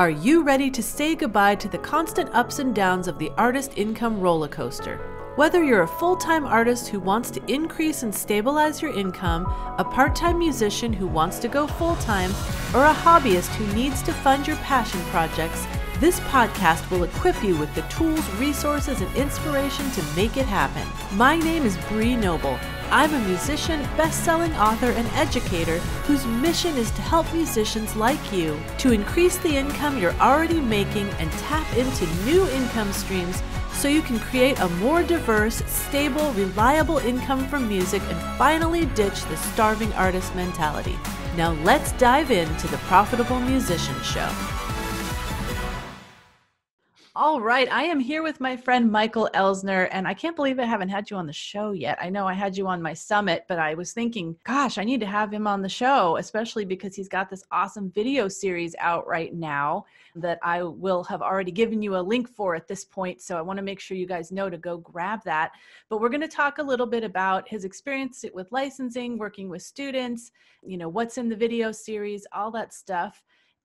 Are you ready to say goodbye to the constant ups and downs of the artist income roller coaster? Whether you're a full time artist who wants to increase and stabilize your income, a part time musician who wants to go full time, or a hobbyist who needs to fund your passion projects, this podcast will equip you with the tools, resources, and inspiration to make it happen. My name is Bree Noble. I'm a musician, best selling author, and educator whose mission is to help musicians like you to increase the income you're already making and tap into new income streams so you can create a more diverse, stable, reliable income from music and finally ditch the starving artist mentality. Now let's dive into the Profitable Musician Show. All right. I am here with my friend Michael Elsner, and I can't believe I haven't had you on the show yet. I know I had you on my summit, but I was thinking, gosh, I need to have him on the show, especially because he's got this awesome video series out right now that I will have already given you a link for at this point. So I want to make sure you guys know to go grab that. But we're going to talk a little bit about his experience with licensing, working with students, you know, what's in the video series, all that stuff.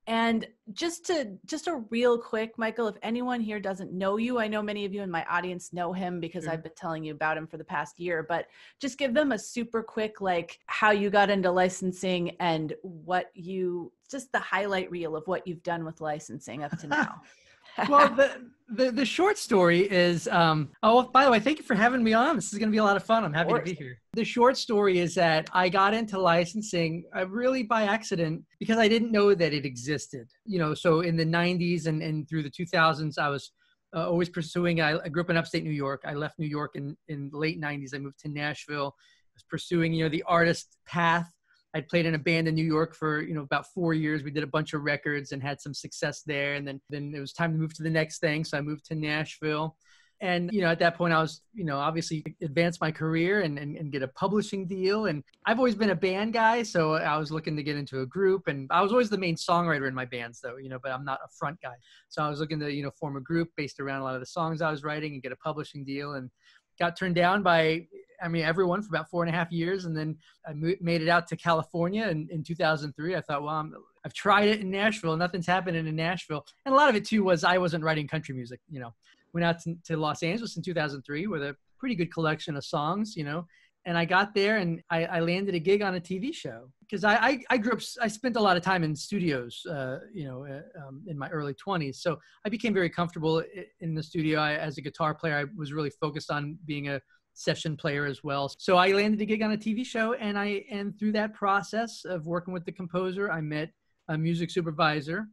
And just to just a real quick, Michael, if anyone here doesn't know you, I know many of you in my audience know him because sure. I've been telling you about him for the past year, but just give them a super quick like how you got into licensing and what you just the highlight reel of what you've done with licensing up to now. Well, the, the, the short story is um, oh, by the way, thank you for having me on. This is going to be a lot of fun. I'm happy to be here. The short story is that I got into licensing uh, really by accident because I didn't know that it existed. You know, so in the 90s and, and through the 2000s, I was uh, always pursuing. I, I, grew up in upstate New York. I left New York in in the late 90s. I moved to Nashville. I was pursuing, you know, the artist path I'd played in a band in New York for you know about four years. We did a bunch of records and had some success there. And then then it was time to move to the next thing. So I moved to Nashville. And you know, at that point, I was you know obviously advance my career and, and and get a publishing deal. And I've always been a band guy, so I was looking to get into a group. And I was always the main songwriter in my bands, though you know, but I'm not a front guy. So I was looking to you know form a group based around a lot of the songs I was writing and get a publishing deal. And got turned down by I mean, everyone for about four and a half years. And then I made it out to California in, in 2003. I thought, well, i have tried it in Nashville. Nothing's happening in Nashville. And a lot of it, too, was I wasn't writing country music. You know, went out to, to Los Angeles in 2003 with a pretty good collection of songs, you know. And I got there and I, I landed a gig on a TV show because I, I, I, grew up, I spent a lot of time in studios, uh, you know, uh, um, in my early 20s. So I became very comfortable in the studio. I, as a guitar player, I was really focused on being a session player as well. So I landed a gig on a TV show, and I and through that process of working with the composer, I met a music supervisor,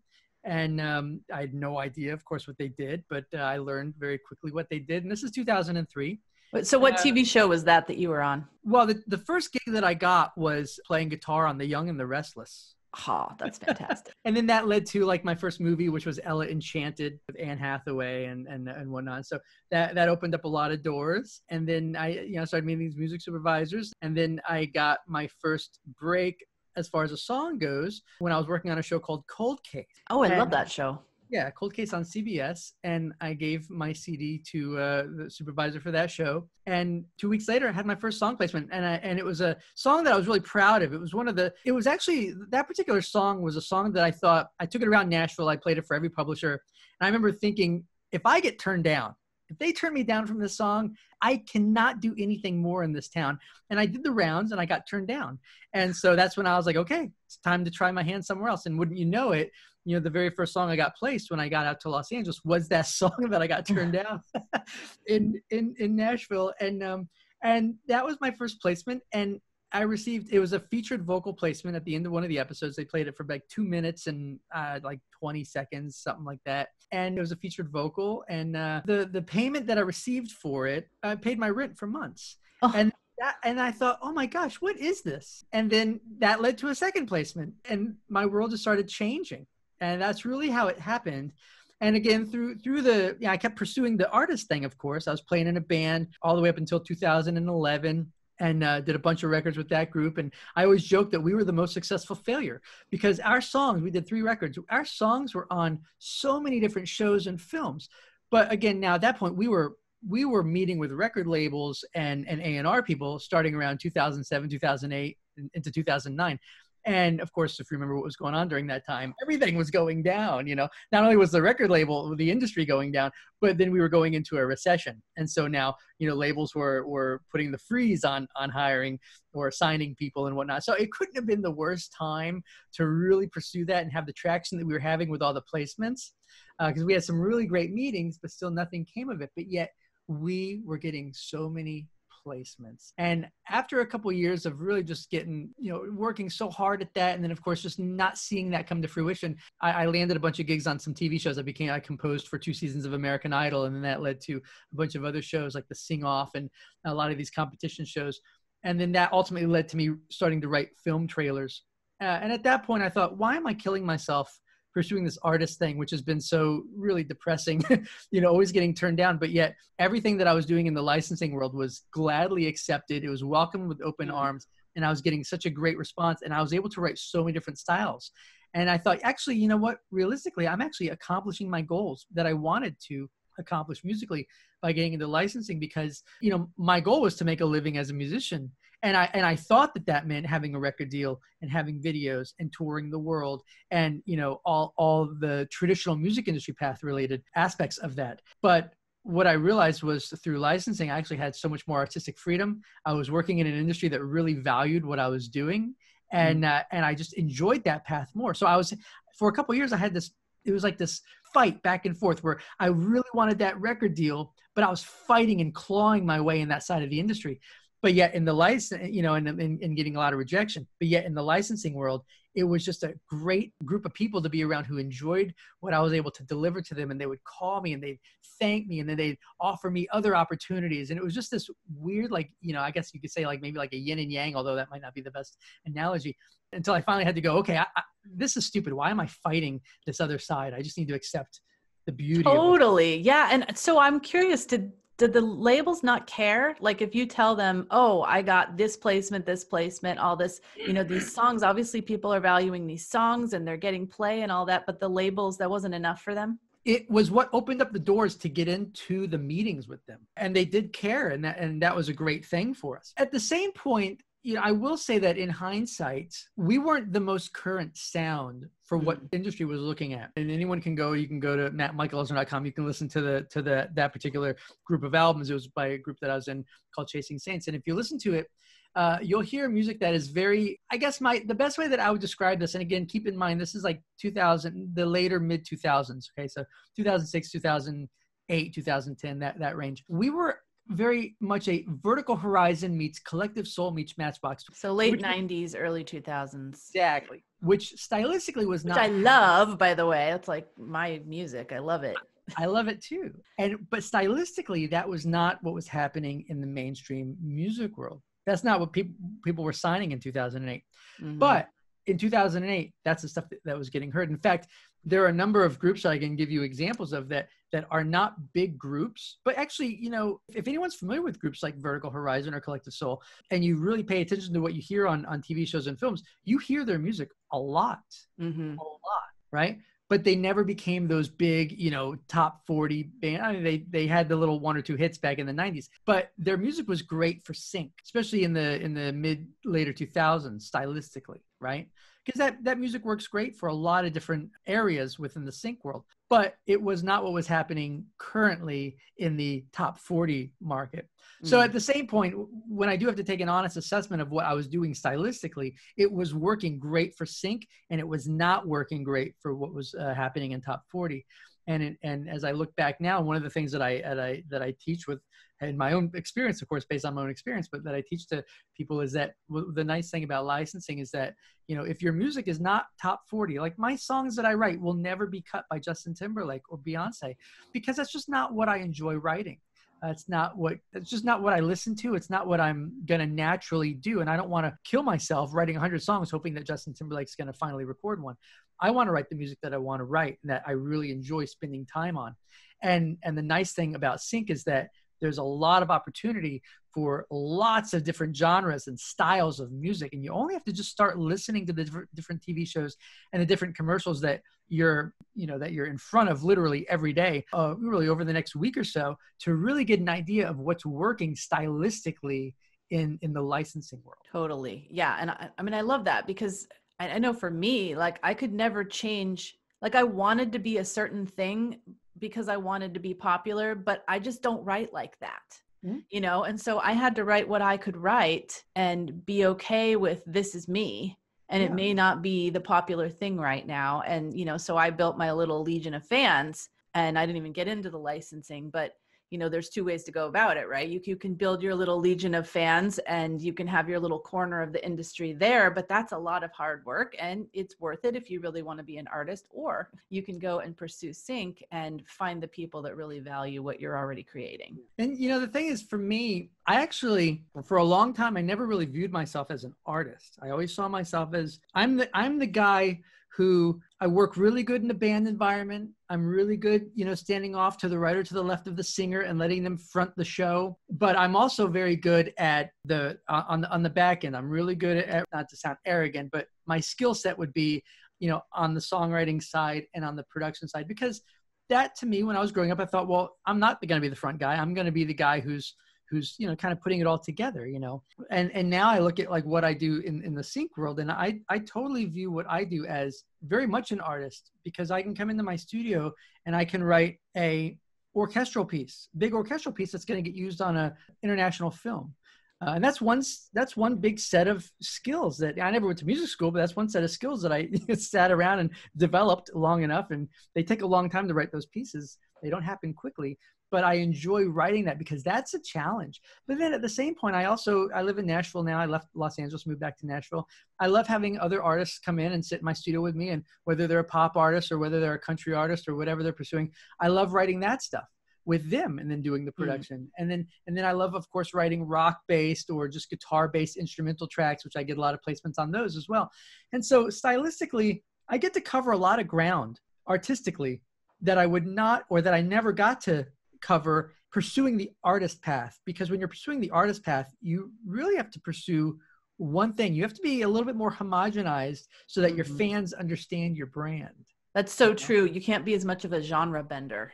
and um, I had no idea, of course, what they did, but uh, I learned very quickly what they did. And this is 2003. So, what uh, TV show was that that you were on? Well, the, the first gig that I got was playing guitar on The Young and the Restless. Oh, that's fantastic. and then that led to like my first movie, which was Ella Enchanted with Anne Hathaway and, and, and whatnot. So that, that opened up a lot of doors. And then I, you know, started meeting these music supervisors. And then I got my first break as far as a song goes when I was working on a show called Cold Case. Oh, I and, love that show. Yeah, Cold Case on CBS, and I gave my CD to uh, the supervisor for that show. And two weeks later, I had my first song placement, and I, and it was a song that I was really proud of. It was one of the. It was actually that particular song was a song that I thought I took it around Nashville. I played it for every publisher, and I remember thinking, if I get turned down, if they turn me down from this song, I cannot do anything more in this town. And I did the rounds and I got turned down. And so that's when I was like, okay, it's time to try my hand somewhere else. And wouldn't you know it, you know, the very first song I got placed when I got out to Los Angeles was that song that I got turned down in, in, in Nashville. And, um, and that was my first placement. And I received, it was a featured vocal placement at the end of one of the episodes. They played it for like two minutes and uh, like 20 seconds, something like that. And it was a featured vocal. And uh, the, the payment that I received for it, I paid my rent for months. Oh. And that, and I thought, oh my gosh, what is this? And then that led to a second placement, and my world just started changing and that's really how it happened and again through through the yeah i kept pursuing the artist thing of course i was playing in a band all the way up until 2011 and uh, did a bunch of records with that group and i always joke that we were the most successful failure because our songs we did three records. Our songs were on so many different shows and films. But again now at that point we were we were meeting with record labels and and a&r people starting around 2007 2008 into 2009 And of course, if you remember what was going on during that time, everything was going down. You know, not only was the record label, the industry going down, but then we were going into a recession. And so now, you know, labels were were putting the freeze on on hiring or signing people and whatnot. So it couldn't have been the worst time to really pursue that and have the traction that we were having with all the placements, because uh, we had some really great meetings, but still nothing came of it. But yet we were getting so many placements. And after a couple of years of really just getting, you know, working so hard at that, and then of course just not seeing that come to fruition, I, I, landed a bunch of gigs on some TV shows. I became I composed for two seasons of American Idol, and then that led to a bunch of other shows like the Sing Off and a lot of these competition shows. And then that ultimately led to me starting to write film trailers. Uh, and at that point, I thought, why am I killing myself? Pursuing this artist thing, which has been so really depressing, you know, always getting turned down. But yet, everything that I was doing in the licensing world was gladly accepted. It was welcomed with open mm-hmm. arms, and I was getting such a great response. And I was able to write so many different styles. And I thought, actually, you know what? Realistically, I'm actually accomplishing my goals that I wanted to accomplish musically by getting into licensing because you know my goal was to make a living as a musician and i and i thought that that meant having a record deal and having videos and touring the world and you know all all the traditional music industry path related aspects of that but what I realized was through licensing, I actually had so much more artistic freedom. I was working in an industry that really valued what I was doing, and mm. uh, and I just enjoyed that path more. So I was for a couple years, I had this. It was like this fight back and forth where I really wanted that record deal, but I was fighting and clawing my way in that side of the industry but yet in the license you know and, and, and, getting a lot of rejection but yet in the licensing world it was just a great group of people to be around who enjoyed what i was able to deliver to them and they would call me and they'd thank me and then they'd offer me other opportunities and it was just this weird like you know i guess you could say like maybe like a yin and yang although that might not be the best analogy until i finally had to go okay I, I, this is stupid. Why am i fighting this other side? I just need to accept the beauty totally. Yeah and so i'm curious did did the labels not care? Like if you tell them oh i got this placement this placement all this you know these mm-hmm. songs obviously people are valuing these songs and they're getting play and all that but the labels that wasn't enough for them? It was what opened up the doors to get into the meetings with them and they did care and that and that was a great thing for us. At the same point you know, I will say that in hindsight, we weren't the most current sound for what mm-hmm. industry was looking at. And anyone can go, you can go to mattmichaelelsner.com. You can listen to the to the that particular group of albums. It was by a group that I was in called Chasing Saints. And if you listen to it, uh, you'll hear music that is very i guess my the best way that i would describe this and again keep in mind this is like 2000 the later mid 2000s okay so 2006 2008 2010 that that range we were very much a vertical horizon meets collective soul meets matchbox so late 90s early 2000s exactly. Which stylistically was not i love by the way. It's like my music. I love it. I love it too. And but stylistically that was not what was happening in the mainstream music world. That's not what people people were signing in 2008 mm-hmm. but in 2008 that's the stuff that, that was getting heard in fact there are a number of groups I can give you examples of that that are not big groups, but actually, you know, if anyone's familiar with groups like Vertical Horizon or Collective Soul, and you really pay attention to what you hear on on TV shows and films, you hear their music a lot, mm-hmm. a lot, right? But they never became those big, you know, top 40 band. I mean, they they had the little one or two hits back in the 90s, but their music was great for sync, especially in the in the mid later 2000s stylistically, right? Because that that music works great for a lot of different areas within the sync world but it was not what was happening currently in the top 40 market so mm. at the same point when i do have to take an honest assessment of what i was doing stylistically it was working great for sync and it was not working great for what was uh, happening in top 40 and and as I look back now, one of the things that I that I that I teach with in my own experience, of course, based on my own experience, but that I teach to people is that the nice thing about licensing is that you know if your music is not top 40, like my songs that I write will never be cut by Justin Timberlake or Beyonce, because that's just not what I enjoy writing. That's not what it's just not what I listen to. It's not what I'm gonna naturally do, and I don't want to kill myself writing 100 songs hoping that Justin Timberlake's gonna finally record one. I want to write the music that I want to write and that I really enjoy spending time on. And and the nice thing about sync is that there's a lot of opportunity for lots of different genres and styles of music and you only have to just start listening to the different tv shows and the different commercials that you're you know that you're in front of literally every day uh, really over the next week or so to really get an idea of what's working stylistically in in the licensing world totally yeah and I, I mean i love that because I know for me, like I could never change. Like I wanted to be a certain thing because I wanted to be popular, but I just don't write like that. Mm-hmm. You know, and so I had to write what I could write and be okay with this is me and yeah. it may not be the popular thing right now and you know so i built my little legion of fans and i didn't even get into the licensing but you know there's two ways to go about it right? You, you can build your little legion of fans and you can have your little corner of the industry there but that's a lot of hard work and it's worth it if you really want to be an artist or you can go and pursue sync and find the people that really value what you're already creating. And you know the thing is for me i actually for a long time i never really viewed myself as an artist. I always saw myself as i'm the i'm the guy who I work really good in a band environment. I'm really good, you know, standing off to the right or to the left of the singer and letting them front the show. But I'm also very good at the uh, on the on the back end. I'm really good at not to sound arrogant, but my skill set would be, you know, on the songwriting side and on the production side because that to me when I was growing up I thought, well, I'm not going to be the front guy. I'm going to be the guy who's who's you know kind of putting it all together you know and and now i look at like what i do in in the sync world and i i totally view what i do as very much an artist because i can come into my studio and i can write a orchestral piece big orchestral piece that's going to get used on a international film uh, and that's one that's one big set of skills that I never went to music school, but that's one set of skills that I sat around and developed long enough. And they take a long time to write those pieces; they don't happen quickly but I enjoy writing that because that's a challenge. But then at the same point, I also I live in Nashville now. I left Los Angeles, moved back to Nashville. I love having other artists come in and sit in my studio with me, and whether they're a pop artist or whether they're a country artist or whatever they're pursuing, I love writing that stuff with them and then doing the hmm. production mm. and then and then i love of course writing rock based or just guitar based instrumental tracks which i get a lot of placements on those as well and so stylistically i get to cover a lot of ground artistically that i would not or that i never got to cover pursuing the artist path because when you're pursuing the artist path you really have to pursue one thing. You have to be a little bit more homogenized so that your mm-hmm. fans understand your brand. That's so true. You can't be as much of a genre bender.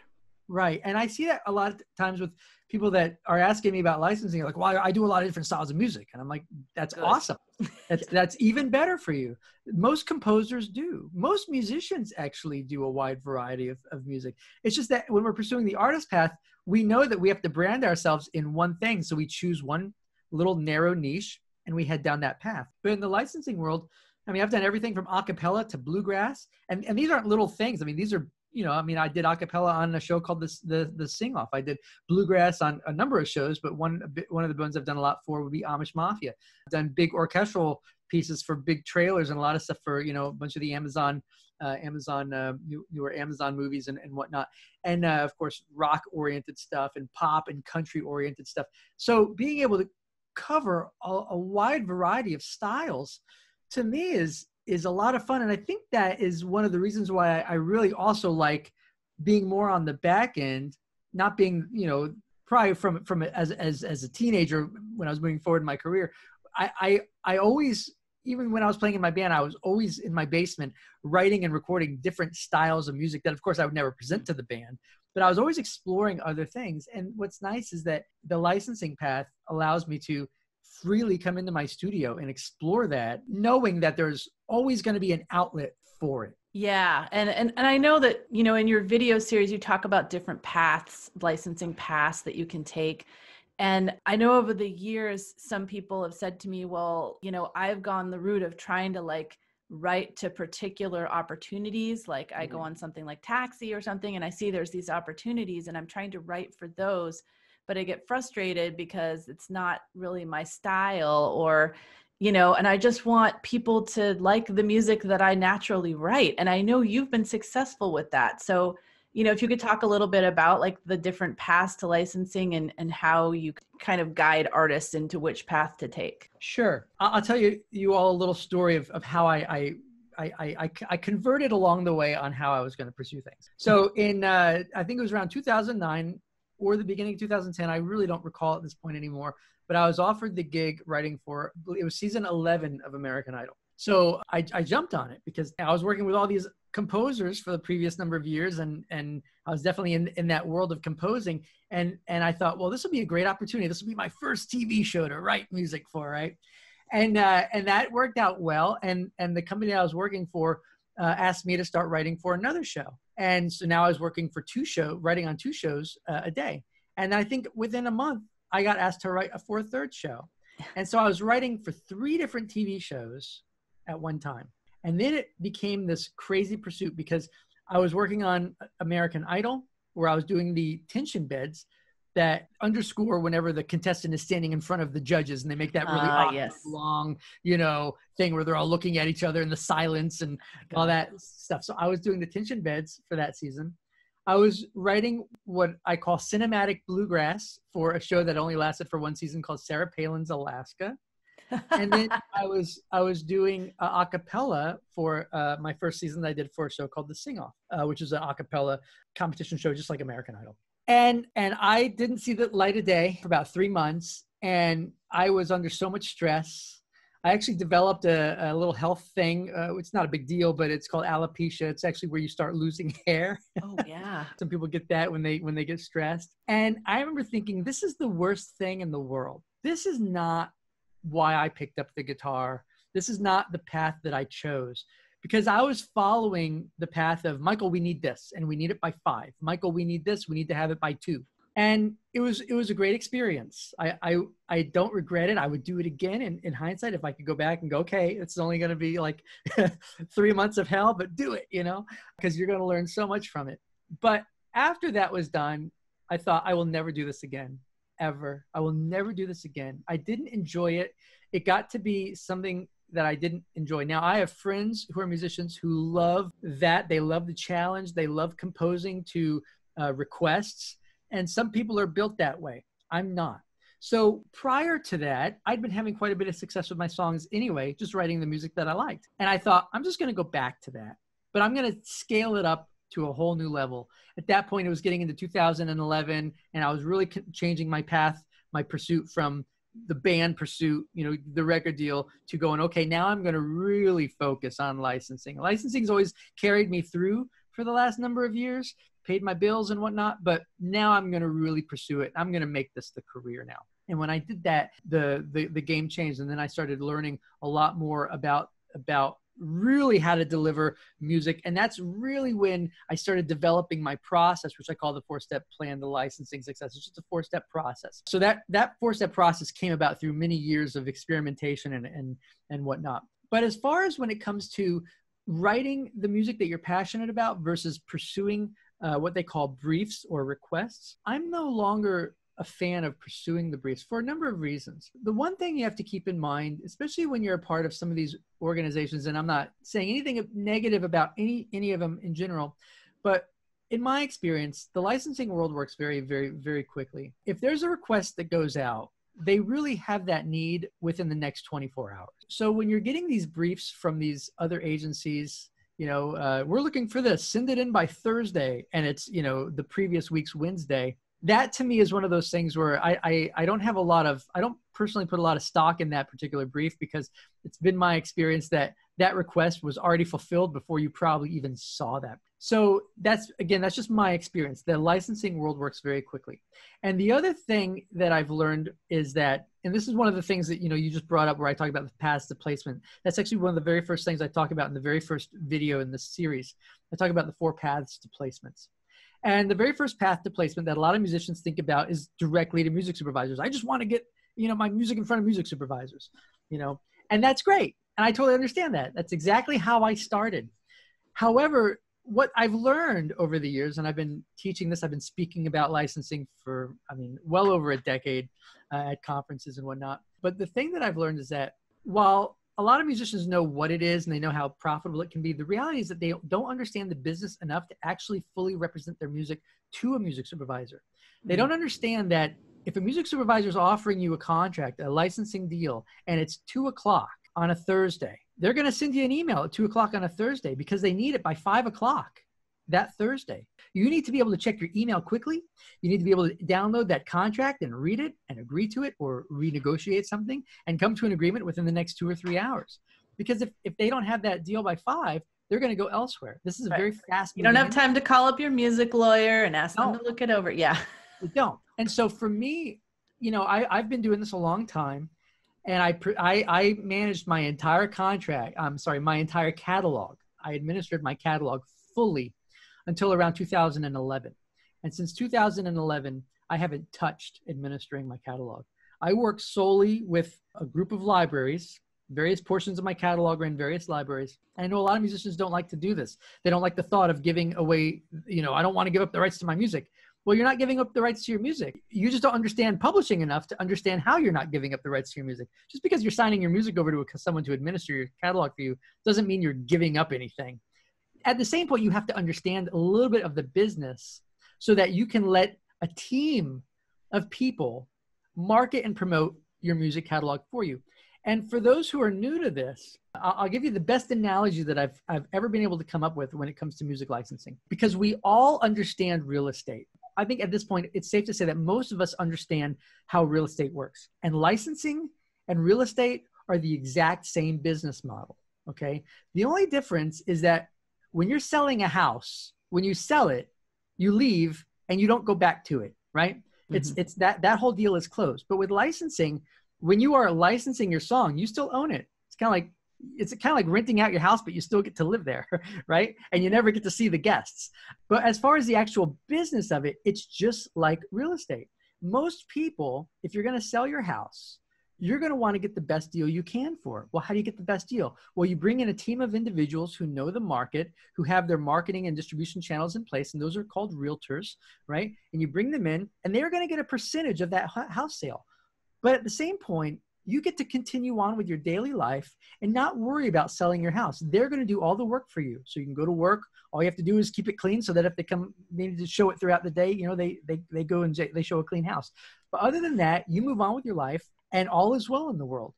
Right. And i see that a lot of times with people that are asking me about licensing are like well i do a lot of different styles of music. And i'm like that's Good. awesome. That's that's even better for you. Most composers do. Most musicians actually do a wide variety of, of music. It's just that when we're pursuing the artist path we know that we have to brand ourselves in one thing. So we choose one little narrow niche and we head down that path. But in the licensing world I mean, I've done everything from acapella to bluegrass, and, and these aren't little things. I mean, these are you know, I mean, I did acapella on a show called the the, the Sing Off. I did bluegrass on a number of shows, but one one of the ones I've done a lot for would be Amish Mafia. I've done big orchestral pieces for big trailers and a lot of stuff for you know a bunch of the Amazon uh, Amazon uh, newer Amazon movies and, and whatnot, and uh, of course rock oriented stuff and pop and country oriented stuff. So being able to cover a, a wide variety of styles to me is is a lot of fun. And I think that is one of the reasons why I, really also like being more on the back end, not being, you know, probably from from as as as a teenager when I was moving forward in my career, I I, I always even when I was playing in my band, I was always in my basement writing and recording different styles of music that of course I would never present to the band, but I was always exploring other things. And what's nice is that the licensing path allows me to freely come into my studio and explore that, knowing that there's always going to be an outlet for it. Yeah. And, and and I know that, you know, in your video series you talk about different paths, licensing paths that you can take. And I know over the years some people have said to me, well, you know, I've gone the route of trying to like write to particular opportunities. Like I go mm-hmm. on something like taxi or something and I see there's these opportunities and I'm trying to write for those but I get frustrated because it's not really my style or you know and I just want people to like the music that I naturally write and I know you've been successful with that. So you know if you could talk a little bit about like the different paths to licensing and and how you kind of guide artists into which path to take. Sure. I'll tell you you all a little story of, of how i, I I, I, I converted along the way on how I was going to pursue things. So in uh, I think it was around 2009, or the beginning of 2010. I really don't recall at this point anymore. But I was offered the gig writing for it was season 11 of American Idol. So I, I jumped on it because I was working with all these composers for the previous number of years and and I was definitely in, in that world of composing and and I thought well this will be a great opportunity this will be my first TV show to write music for right and uh, and that worked out well. And and the company I was working for uh, asked me to start writing for another show. And so now I was working for two show, writing on two shows uh, a day. And I think within a month, I got asked to write a for a third show. And so I was writing for three different TV shows at one time. And then it became this crazy pursuit because I was working on American Idol, where I was doing the tension beds that underscore whenever the contestant is standing in front of the judges and they make that really uh, yes. long, you know, thing where they're all looking at each other in the silence and all that stuff. So I was doing the tension beds for that season. I was writing what I call cinematic bluegrass for a show that only lasted for one season called Sarah Palin's Alaska. and then I was I was doing a cappella for uh, my first season that I did for a show called The Sing Off, uh, which is an a cappella competition show just like American Idol and and i didn't see the light of day for about three months and i was under so much stress. I actually developed a, a little health thing. Uh, it's not a big deal but it's called alopecia. It's actually where you start losing hair. Oh yeah. Some people get that when they when they get stressed. And i remember thinking this is the worst thing in the world. This is not why i picked up the guitar. This is not the path that i chose because I was following the path of Michael, we need this and we need it by five. Michael, we need this, we need to have it by two. And it was it was a great experience. I I, I don't regret it. I would do it again in, in hindsight if I could go back and go, okay, it's only gonna be like three months of hell, but do it, you know, because you're gonna learn so much from it. But after that was done, I thought I will never do this again. Ever. I will never do this again. I didn't enjoy it. It got to be something that I didn't enjoy. Now, I have friends who are musicians who love that. They love the challenge. They love composing to uh, requests. And some people are built that way. I'm not. So prior to that, I'd been having quite a bit of success with my songs anyway, just writing the music that I liked. And I thought, I'm just going to go back to that, but I'm going to scale it up to a whole new level. At that point, it was getting into 2011, and I was really changing my path, my pursuit from the band pursuit, you know, the record deal to going, okay, now I'm going to really focus on licensing. Licensing's always carried me through for the last number of years, paid my bills and whatnot, but now I'm going to really pursue it. I'm going to make this the career now. And when I did that, the, the, the game changed. And then I started learning a lot more about, about really how to deliver music. And that's really when I started developing my process, which I call the four step plan, the licensing success. It's just a four step process. So that, that four step process came about through many years of experimentation and, and, and whatnot. But as far as when it comes to writing the music that you're passionate about versus pursuing uh, what they call briefs or requests, I'm no longer a fan of pursuing the briefs for a number of reasons. The one thing you have to keep in mind, especially when you're a part of some of these organizations, and I'm not saying anything negative about any any of them in general, but in my experience, the licensing world works very, very, very quickly. If there's a request that goes out, they really have that need within the next 24 hours. So when you're getting these briefs from these other agencies, you know, uh, we're looking for this, send it in by Thursday, and it's, you know, the previous week's Wednesday that to me is one of those things where I, I, I don't have a lot of I don't personally put a lot of stock in that particular brief because it's been my experience that that request was already fulfilled before you probably even saw that. So that's again that's just my experience. The licensing world works very quickly. And the other thing that I've learned is that and this is one of the things that you know you just brought up where I talk about the paths to placement. That's actually one of the very first things I talk about in the very first video in this series. I talk about the four paths to placements. And the very first path to placement that a lot of musicians think about is directly to music supervisors. I just want to get, you know, my music in front of music supervisors, you know, and that's great. And I totally understand that. That's exactly how I started. However, what I've learned over the years, and I've been teaching this, I've been speaking about licensing for, I mean, well over a decade uh, at conferences and whatnot. But the thing that I've learned is that while a lot of musicians know what it is and they know how profitable it can be. The reality is that they don't understand the business enough to actually fully represent their music to a music supervisor. They mm-hmm. don't understand that if a music supervisor is offering you a contract, a licensing deal, and it's two o'clock on a Thursday, they're going to send you an email at two o'clock on a Thursday because they need it by five o'clock that Thursday. You need to be able to check your email quickly. You need to be able to download that contract and read it and agree to it or renegotiate something and come to an agreement within the next two or three hours. Because if, if they don't have that deal by five, they're going to go elsewhere. This is a right. very fast. You don't have time to call up your music lawyer and ask no. them to look it over. Yeah. You don't. And so for me, you know, I, I've been doing this a long time and I, I, I managed my entire contract. I'm sorry, my entire catalog. I administered my catalog fully until around 2011. And since 2011, I haven't touched administering my catalog. I work solely with a group of libraries. Various portions of my catalog are in various libraries. And I know a lot of musicians don't like to do this. They don't like the thought of giving away, you know, I don't want to give up the rights to my music. Well, you're not giving up the rights to your music. You just don't understand publishing enough to understand how you're not giving up the rights to your music. Just because you're signing your music over to someone to administer your catalog for you doesn't mean you're giving up anything. At the same point, you have to understand a little bit of the business so that you can let a team of people market and promote your music catalog for you. And for those who are new to this, I'll give you the best analogy that I've, I've ever been able to come up with when it comes to music licensing, because we all understand real estate. I think at this point, it's safe to say that most of us understand how real estate works. And licensing and real estate are the exact same business model. Okay. The only difference is that when you're selling a house, when you sell it, you leave and you don't go back to it, right? Mm-hmm. It's it's that that whole deal is closed. But with licensing, when you are licensing your song, you still own it. It's kind of like it's kind of like renting out your house, but you still get to live there, right? And you never get to see the guests. But as far as the actual business of it, it's just like real estate. Most people, if you're going to sell your house, you're going to want to get the best deal you can for it. Well, how do you get the best deal? Well, you bring in a team of individuals who know the market, who have their marketing and distribution channels in place, and those are called realtors, right? And you bring them in, and they're going to get a percentage of that house sale. But at the same point, you get to continue on with your daily life and not worry about selling your house. They're going to do all the work for you. So you can go to work. All you have to do is keep it clean so that if they come maybe to show it throughout the day, you know, they, they, they go and they show a clean house. But other than that, you move on with your life and all is well in the world.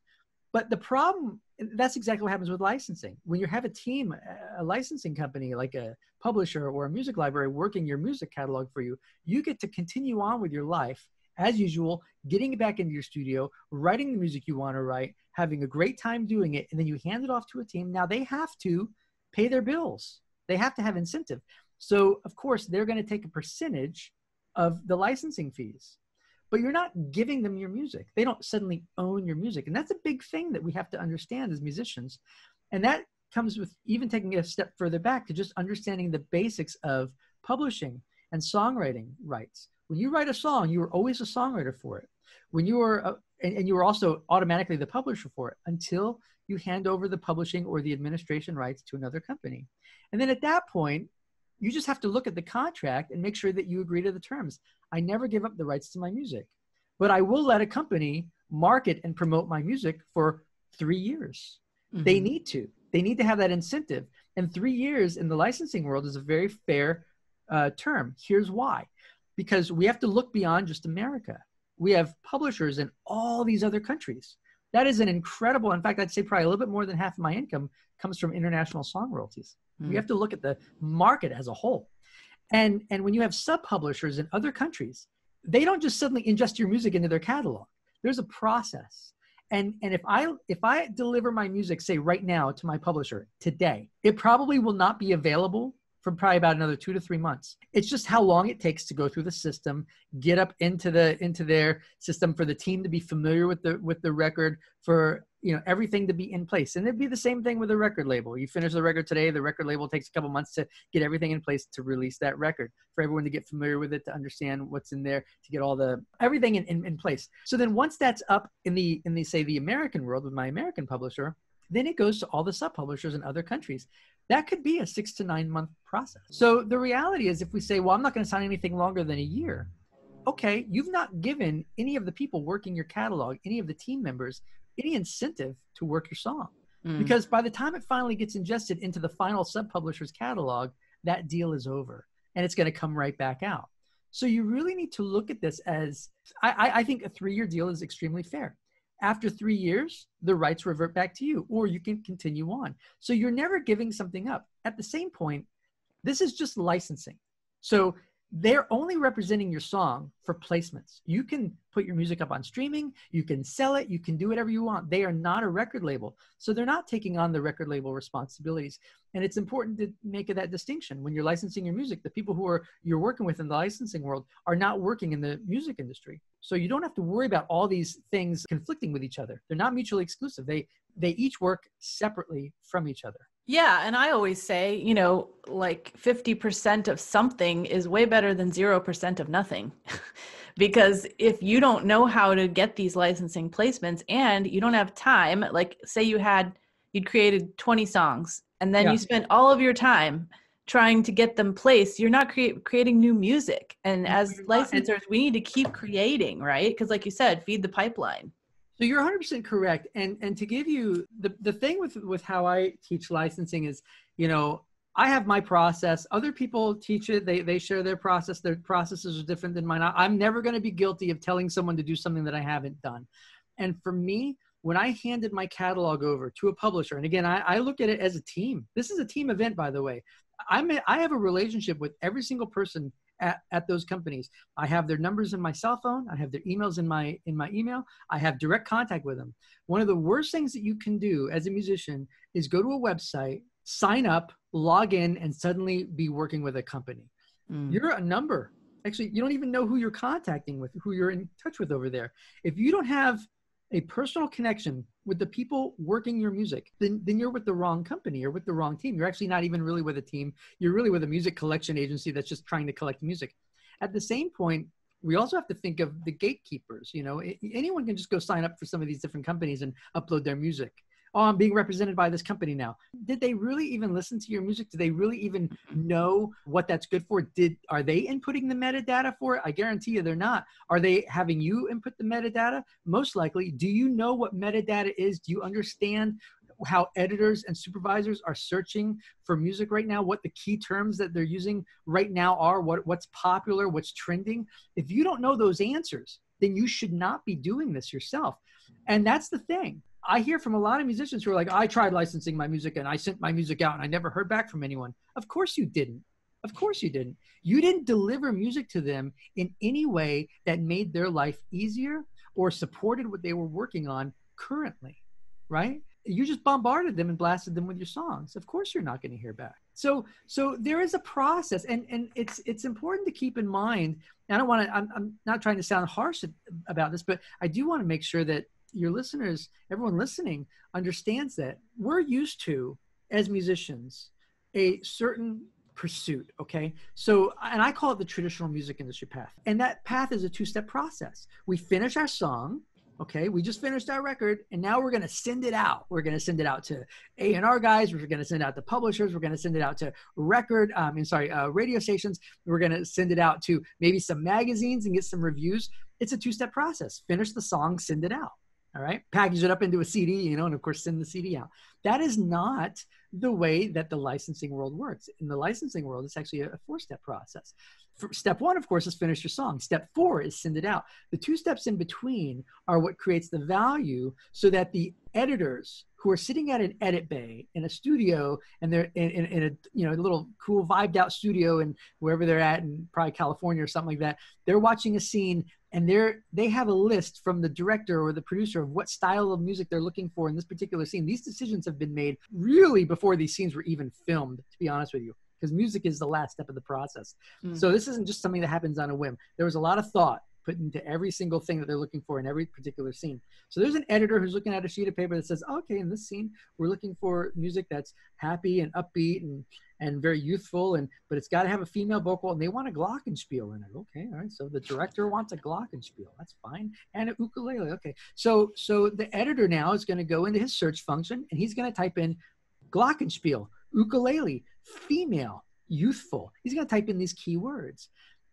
But the problem, that's exactly what happens with licensing. When you have a team, a licensing company like a publisher or a music library working your music catalog for you, you get to continue on with your life as usual, getting back into your studio, writing the music you want to write, having a great time doing it, and then you hand it off to a team. Now they have to pay their bills, they have to have incentive. So, of course, they're going to take a percentage of the licensing fees. But you're not giving them your music. They don't suddenly own your music. And that's a big thing that we have to understand as musicians. And that comes with even taking a step further back to just understanding the basics of publishing and songwriting rights when you write a song, you are always a songwriter for it. When you are, uh, and, and you are also automatically the publisher for it until you hand over the publishing or the administration rights to another company. And then at that point, you just have to look at the contract and make sure that you agree to the terms. I never give up the rights to my music, but I will let a company market and promote my music for three years. Mm-hmm. They need to. They need to have that incentive. And three years in the licensing world is a very fair uh, term. Here's why because we have to look beyond just America. We have publishers in all these other countries. That is an incredible, in fact, I'd say probably a little bit more than half of my income comes from international song royalties. Mm. We have to look at the market as a whole. And, and when you have sub publishers in other countries, they don't just suddenly ingest your music into their catalog. There's a process. And, and if I if I deliver my music, say right now to my publisher today, it probably will not be available for probably about another two to three months. It's just how long it takes to go through the system, get up into the into their system for the team to be familiar with the with the record, for you know everything to be in place. And it'd be the same thing with a record label. You finish the record today, the record label takes a couple months to get everything in place to release that record, for everyone to get familiar with it, to understand what's in there, to get all the everything in, in, in place. So then once that's up in the in the say the American world with my American publisher, then it goes to all the sub publishers in other countries that could be a six to nine month process. So the reality is, if we say, well, I'm not going to sign anything longer than a year, okay, you've not given any of the people working your catalog, any of the team members, any incentive to work your song. Mm. Because by the time it finally gets ingested into the final sub publisher's catalog, that deal is over and it's going to come right back out. So you really need to look at this as I, I think a three year deal is extremely fair. After three years, the rights revert back to you, or you can continue on. So you're never giving something up. At the same point, this is just licensing. So they're only representing your song for placements. You can put your music up on streaming, you can sell it, you can do whatever you want. They are not a record label. So they're not taking on the record label responsibilities. And it's important to make that distinction when you're licensing your music. The people who are you're working with in the licensing world are not working in the music industry. So you don't have to worry about all these things conflicting with each other. They're not mutually exclusive. They they each work separately from each other. Yeah. And I always say, you know, like 50% of something is way better than 0% of nothing. because if you don't know how to get these licensing placements and you don't have time, like say you had, you'd created 20 songs and then yeah. you spent all of your time trying to get them placed you're not create, creating new music and as licensors we need to keep creating right because like you said feed the pipeline so you're 100% correct. And and to give you the the thing with with how I teach licensing is, you know, I have my process. Other people teach it. They they share their process. Their processes are different than mine. I'm never going to be guilty of telling someone to do something that I haven't done. And for me, when I handed my catalog over to a publisher, and again, I, I look at it as a team. This is a team event, by the way. I'm a, I have a relationship with every single person at, at those companies. I have their numbers in my cell phone. I have their emails in my in my email. I have direct contact with them. One of the worst things that you can do as a musician is go to a website, sign up, log in, and suddenly be working with a company. Mm. You're a number. Actually, you don't even know who you're contacting with, who you're in touch with over there. If you don't have a personal connection with the people working your music, then, then you're with the wrong company. You're with the wrong team. You're actually not even really with a team. You're really with a music collection agency that's just trying to collect music. At the same point, we also have to think of the gatekeepers. You know, anyone can just go sign up for some of these different companies and upload their music oh i'm being represented by this company now. Did they really even listen to your music? Do they really even know what that's good for? Did are they inputting the metadata for it? I guarantee you they're not. Are they having you input the metadata? Most likely. Do you know what metadata is? Do you understand how editors and supervisors are searching for music right now? What the key terms that they're using right now are? What what's popular? What's trending? If you don't know those answers then you should not be doing this yourself. And that's the thing I hear from a lot of musicians who are like, I tried licensing my music and I sent my music out and I never heard back from anyone. Of course you didn't. Of course you didn't. You didn't deliver music to them in any way that made their life easier or supported what they were working on currently, right? You just bombarded them and blasted them with your songs. Of course you're not going to hear back. So so there is a process and and it's it's important to keep in mind. I don't want to I'm, I'm not trying to sound harsh about this, but I do want to make sure that your listeners, everyone listening, understands that we're used to, as musicians, a certain pursuit. Okay. So, and I call it the traditional music industry path. And that path is a two step process. We finish our song. Okay. We just finished our record and now we're going to send it out. We're going to send it out to A&R guys. We're going to send it out to publishers. We're going to send it out to record, um, and sorry, uh, radio stations. We're going to send it out to maybe some magazines and get some reviews. It's a two step process. Finish the song, send it out all right? Package it up into a cd you know and of course send the cd out. That is not the way that the licensing world works. In the licensing world it's actually a four step process. For step one of course is finish your song. Step four is send it out. The two steps in between are what creates the value so that the editors who are sitting at an edit bay in a studio and they're in, in, in, a you know a little cool vibed out studio and wherever they're at in probably california or something like that they're watching a scene and they're they have a list from the director or the producer of what style of music they're looking for in this particular scene. These decisions have been made really before these scenes were even filmed to be honest with you because music is the last step of the process. Mm. so this isn't just something that happens on a whim. There was a lot of thought put into every single thing that they're looking for in every particular scene. So there's an editor who's looking at a sheet of paper that says, okay, in this scene, we're looking for music that's happy and upbeat and and very youthful, and but it's got to have a female vocal, and they want a glockenspiel in it. Okay, all right. So the director wants a glockenspiel. That's fine, and a ukulele. Okay. So so the editor now is going to go into his search function, and he's going to type in glockenspiel, ukulele, female, youthful. He's going to type in these keywords.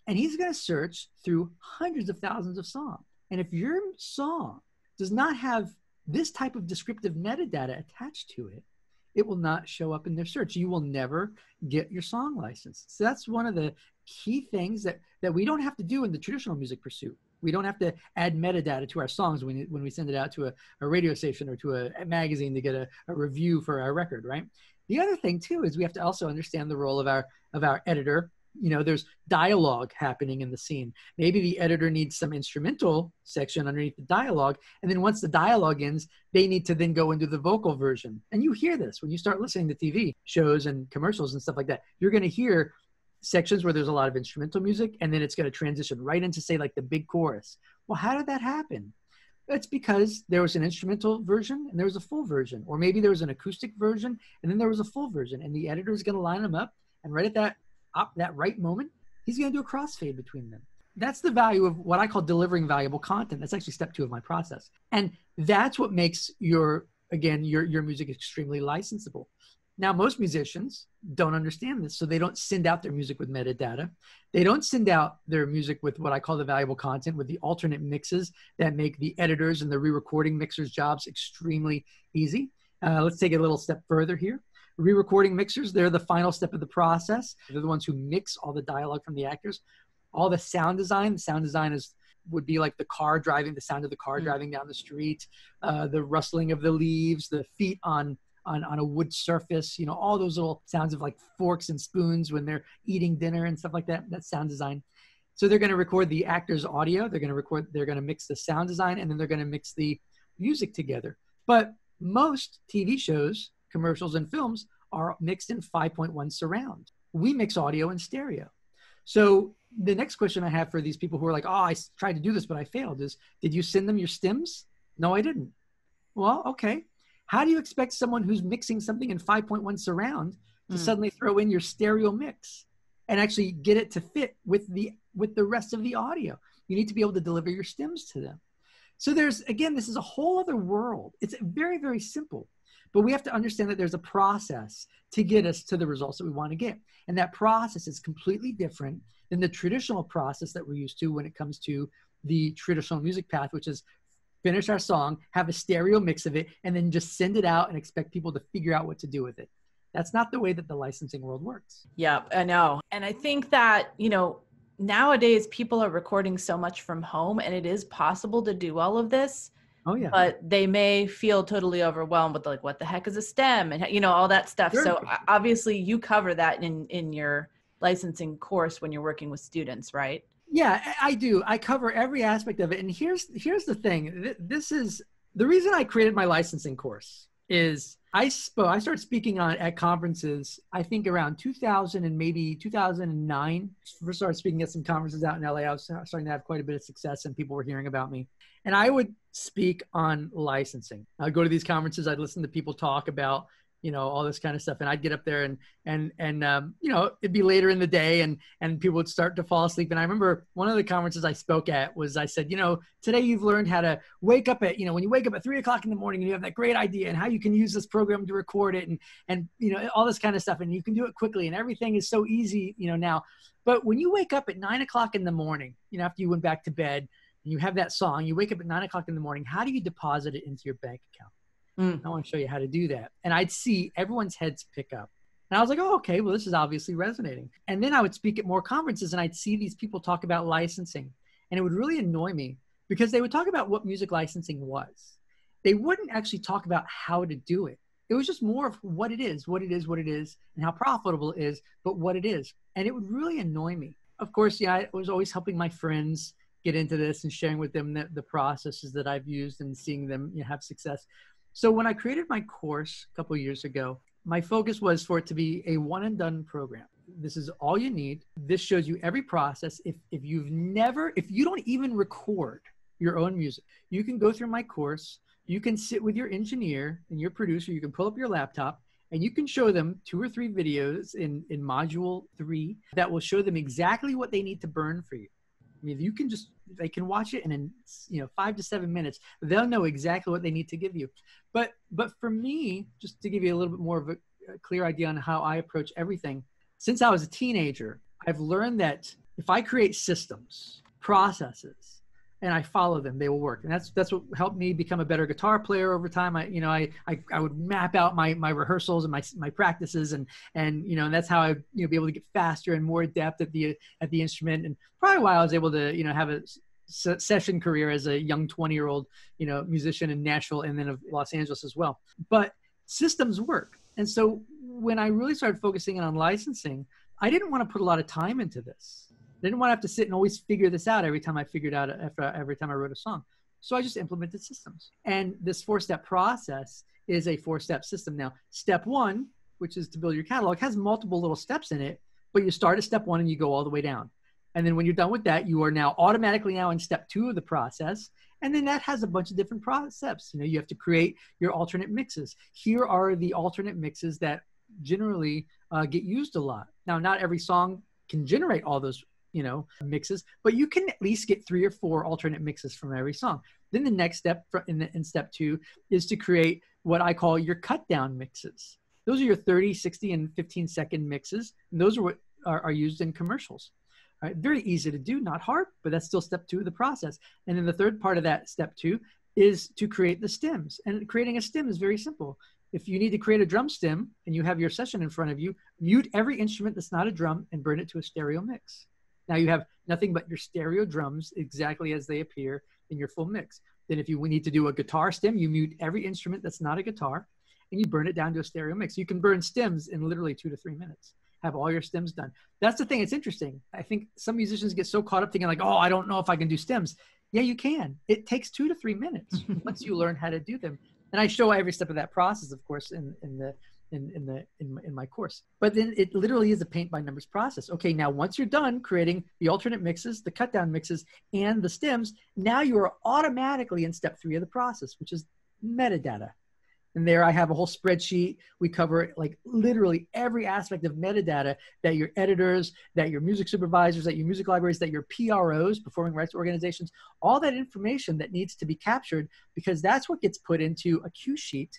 And he's going to search through hundreds of thousands of songs. And if your song does not have this type of descriptive metadata attached to it, it will not show up in their search. You will never get your song license. So that's one of the key things that, that we don't have to do in the traditional music pursuit. We don't have to add metadata to our songs when, when we send it out to a, a radio station or to a, a magazine to get a, a review for our record, right? The other thing too is we have to also understand the role of our of our editor you know there's dialogue happening in the scene. Maybe the editor needs some instrumental section underneath the dialogue and then once the dialogue ends they need to then go into the vocal version. And you hear this when you start listening to tv shows and commercials and stuff like that. You're going to hear sections where there's a lot of instrumental music and then it's going to transition right into say like the big chorus. Well how did that happen? It's because there was an instrumental version and there was a full version. Or maybe there was an acoustic version and then there was a full version and the editor is going to line them up and right at that up that right moment he's going to do a crossfade between them that's the value of what i call delivering valuable content that's actually step two of my process and that's what makes your again your your music extremely licensable now, most musicians don't understand this, so they don't send out their music with metadata. They don't send out their music with what I call the valuable content, with the alternate mixes that make the editors and the re recording mixers' jobs extremely easy. Uh, let's take it a little step further here. Re recording mixers, they're the final step of the process. They're the ones who mix all the dialogue from the actors. All the sound design, the sound design is would be like the car driving, the sound of the car mm. driving down the street, uh, the rustling of the leaves, the feet on on, on a wood surface, you know, all those little sounds of like forks and spoons when they're eating dinner and stuff like that. That's sound design. So they're going to record the actor's audio. They're going to record, they're going to mix the sound design and then they're going to mix the music together. But most TV shows, commercials, and films are mixed in 5.1 surround. We mix audio and stereo. So the next question I have for these people who are like, oh, I tried to do this, but I failed is, did you send them your stems? No, I didn't. Well, okay. How do you expect someone who's mixing something in 5.1 surround to mm. suddenly throw in your stereo mix and actually get it to fit with the with the rest of the audio? You need to be able to deliver your stems to them. So there's again, this is a whole other world. It's very very simple, but we have to understand that there's a process to get us to the results that we want to get, and that process is completely different than the traditional process that we're used to when it comes to the traditional music path, which is finish our song, have a stereo mix of it, and then just send it out and expect people to figure out what to do with it. That's not the way that the licensing world works. Yeah, I know. And I think that, you know, nowadays people are recording so much from home and it is possible to do all of this. Oh yeah. But they may feel totally overwhelmed with like what the heck is a stem and you know all that stuff. Sure. So obviously you cover that in in your licensing course when you're working with students, right? Yeah, I do. I cover every aspect of it. And here's here's the thing. This is the reason I created my licensing course is I spoke I started speaking on at conferences I think around 2000 and maybe 2009 first started speaking at some conferences out in LA I was starting to have quite a bit of success and people were hearing about me. And I would speak on licensing. I'd go to these conferences I'd listen to people talk about you know all this kind of stuff. And i'd get up there and and and um, you know it'd be later in the day and and people would start to fall asleep. And i remember one of the conferences i spoke at was i said you know today you've learned how to wake up at you know when you wake up at three o'clock in the morning and you have that great idea and how you can use this program to record it and and you know all this kind of stuff and you can do it quickly and everything is so easy you know now. But when you wake up at nine o'clock in the morning you know after you went back to bed and you have that song you wake up at nine o'clock in the morning how do you deposit it into your bank account Mm. I want to show you how to do that. And I'd see everyone's heads pick up. And I was like, oh, okay, well, this is obviously resonating. And then I would speak at more conferences and I'd see these people talk about licensing. And it would really annoy me because they would talk about what music licensing was. They wouldn't actually talk about how to do it. It was just more of what it is, what it is, what it is, and how profitable it is, but what it is. And it would really annoy me. Of course, yeah, I was always helping my friends get into this and sharing with them the, the processes that I've used and seeing them you know, have success. So when I created my course a couple years ago, my focus was for it to be a one and done program. This is all you need. This shows you every process. If if you've never, if you don't even record your own music, you can go through my course. You can sit with your engineer and your producer. You can pull up your laptop and you can show them two or three videos in in module three that will show them exactly what they need to burn for you. I mean, you can just they can watch it and in you know five to seven minutes they'll know exactly what they need to give you. But but for me, just to give you a little bit more of a, a clear idea on how I approach everything, since I was a teenager, I've learned that if I create systems, processes, and I follow them, they will work. And that's that's what helped me become a better guitar player over time. I you know I I, I would map out my my rehearsals and my my practices and and you know and that's how I you know be able to get faster and more adept at the at the instrument and probably why I was able to you know have a session career as a young 20 year old you know musician in Nashville and then of Los Angeles as well. But systems work, and so when I really started focusing on licensing, I didn't want to put a lot of time into this. I didn't want to have to sit and always figure this out every time I figured out after every time I wrote a song. So I just implemented systems. And this four step process is a four step system. Now, step one, which is to build your catalog, has multiple little steps in it, but you start at step one and you go all the way down. And then when you're done with that, you are now automatically now in step two of the process. And then that has a bunch of different steps. You know, you have to create your alternate mixes. Here are the alternate mixes that generally uh, get used a lot. Now, not every song can generate all those you know mixes but you can at least get three or four alternate mixes from every song. Then the next step in, the, in step two is to create what i call your cut down mixes. Those are your 30 60 and 15 second mixes and those are what are, are used in commercials. Right? very easy to do not hard but that's still step two of the process. And then the third part of that step two is to create the stems. And creating a stem is very simple. If you need to create a drum stem and you have your session in front of you, mute every instrument that's not a drum and burn it to a stereo mix. Now you have nothing but your stereo drums exactly as they appear in your full mix. Then if you need to do a guitar stem, you mute every instrument that's not a guitar and you burn it down to a stereo mix. You can burn stems in literally two to three minutes. Have all your stems done. That's the thing. It's interesting. I think some musicians get so caught up thinking like, "Oh, I don't know if I can do stems." Yeah, you can. It takes two to three minutes once you learn how to do them and I show every step of that process, of course, in in the in in the in my, in my course. But then it literally is a paint by numbers process. Okay, now once you're done creating the alternate mixes, the cut down mixes, and the stems, now you are automatically in step three of the process, which is metadata. And there I have a whole spreadsheet. We cover like literally every aspect of metadata that your editors, that your music supervisors, that your music libraries, that your PROs, performing rights organizations, all that information that needs to be captured because that's what gets put into a cue sheet.